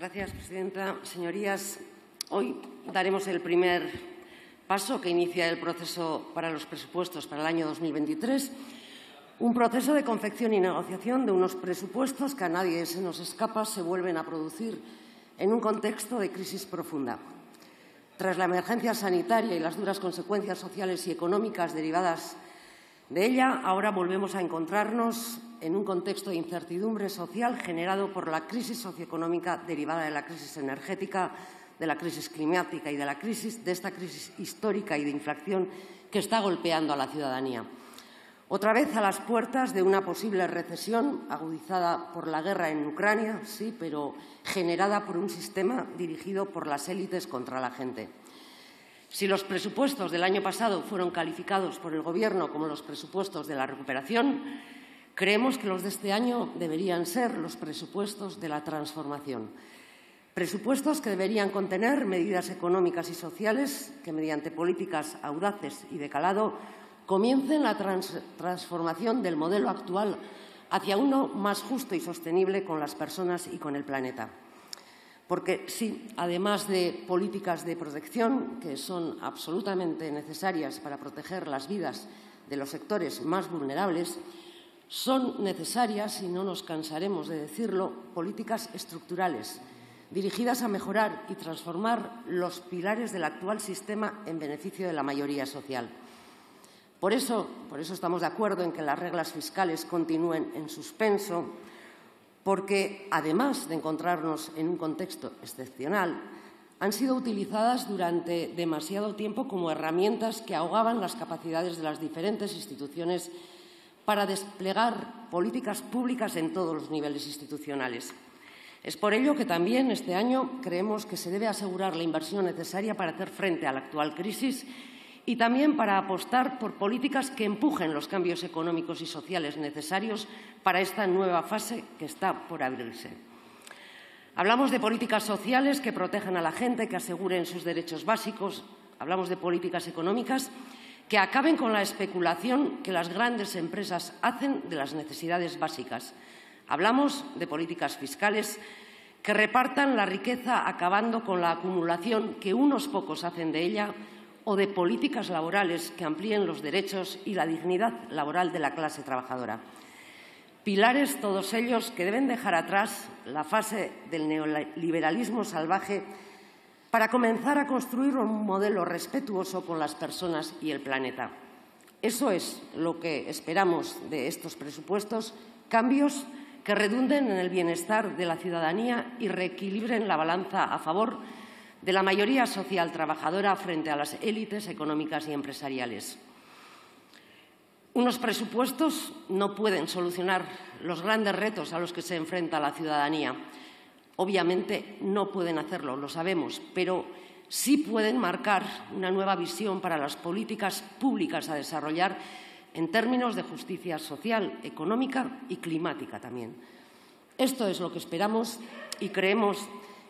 Gracias, presidenta. Señorías, hoy daremos el primer paso que inicia el proceso para los presupuestos para el año 2023, un proceso de confección y negociación de unos presupuestos que a nadie se nos escapa se vuelven a producir en un contexto de crisis profunda. Tras la emergencia sanitaria y las duras consecuencias sociales y económicas derivadas de ella, ahora volvemos a encontrarnos en un contexto de incertidumbre social generado por la crisis socioeconómica derivada de la crisis energética, de la crisis climática y de esta crisis histórica y de inflación que está golpeando a la ciudadanía. Otra vez a las puertas de una posible recesión agudizada por la guerra en Ucrania, sí, pero generada por un sistema dirigido por las élites contra la gente. Si los presupuestos del año pasado fueron calificados por el Gobierno como los presupuestos de la recuperación, creemos que los de este año deberían ser los presupuestos de la transformación. Presupuestos que deberían contener medidas económicas y sociales que, mediante políticas audaces y de calado, comiencen la transformación del modelo actual hacia uno más justo y sostenible con las personas y con el planeta. Porque sí, además de políticas de protección, que son absolutamente necesarias para proteger las vidas de los sectores más vulnerables, son necesarias, y no nos cansaremos de decirlo, políticas estructurales dirigidas a mejorar y transformar los pilares del actual sistema en beneficio de la mayoría social. Por eso, por eso estamos de acuerdo en que las reglas fiscales continúen en suspenso, porque, además de encontrarnos en un contexto excepcional, han sido utilizadas durante demasiado tiempo como herramientas que ahogaban las capacidades de las diferentes instituciones para desplegar políticas públicas en todos los niveles institucionales. Es por ello que también este año creemos que se debe asegurar la inversión necesaria para hacer frente a la actual crisis y también para apostar por políticas que empujen los cambios económicos y sociales necesarios para esta nueva fase que está por abrirse. Hablamos de políticas sociales que protejan a la gente, que aseguren sus derechos básicos. Hablamos de políticas económicas que acaben con la especulación que las grandes empresas hacen de las necesidades básicas. Hablamos de políticas fiscales que repartan la riqueza acabando con la acumulación que unos pocos hacen de ella o de políticas laborales que amplíen los derechos y la dignidad laboral de la clase trabajadora. Pilares todos ellos que deben dejar atrás la fase del neoliberalismo salvaje para comenzar a construir un modelo respetuoso con las personas y el planeta. Eso es lo que esperamos de estos presupuestos, cambios que redunden en el bienestar de la ciudadanía y reequilibren la balanza a favor de la mayoría social trabajadora frente a las élites económicas y empresariales. Unos presupuestos no pueden solucionar los grandes retos a los que se enfrenta la ciudadanía. Obviamente no pueden hacerlo, lo sabemos, pero sí pueden marcar una nueva visión para las políticas públicas a desarrollar en términos de justicia social, económica y climática también. Esto es lo que esperamos y creemos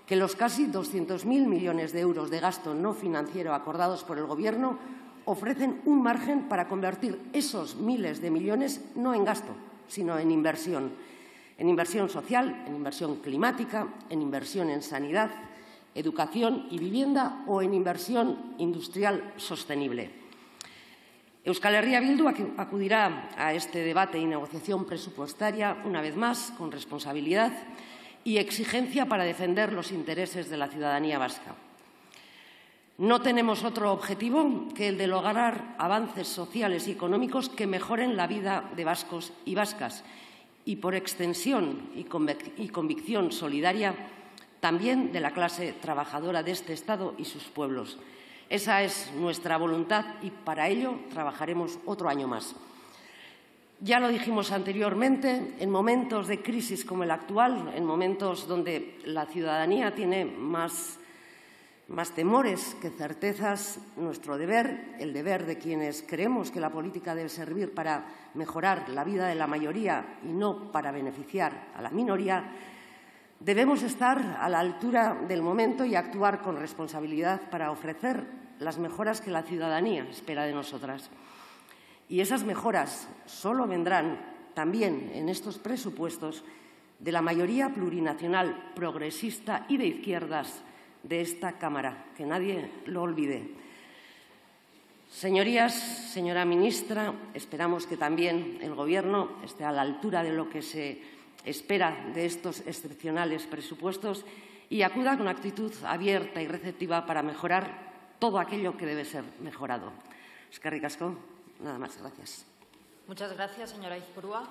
que los casi 200.000 millones de euros de gasto no financiero acordados por el Gobierno ofrecen un margen para convertir esos miles de millones no en gasto, sino en inversión, en inversión social, en inversión climática, en inversión en sanidad, educación y vivienda o en inversión industrial sostenible. Euskal Herria Bildu acudirá a este debate y negociación presupuestaria una vez más con responsabilidad y exigencia para defender los intereses de la ciudadanía vasca. No tenemos otro objetivo que el de lograr avances sociales y económicos que mejoren la vida de vascos y vascas y, por extensión y convicción solidaria, también de la clase trabajadora de este Estado y sus pueblos. Esa es nuestra voluntad y para ello trabajaremos otro año más. Ya lo dijimos anteriormente, en momentos de crisis como el actual, en momentos donde la ciudadanía tiene más, más, temores que certezas, nuestro deber, el deber de quienes creemos que la política debe servir para mejorar la vida de la mayoría y no para beneficiar a la minoría, debemos estar a la altura del momento y actuar con responsabilidad para ofrecer las mejoras que la ciudadanía espera de nosotras. Y esas mejoras solo vendrán también en estos presupuestos de la mayoría plurinacional, progresista y de izquierdas de esta Cámara, que nadie lo olvide. Señorías, señora ministra, esperamos que también el Gobierno esté a la altura de lo que se espera de estos excepcionales presupuestos y acuda con actitud abierta y receptiva para mejorar todo aquello que debe ser mejorado. Es que. Nada más. Gracias. Muchas gracias, señora Izpurúa.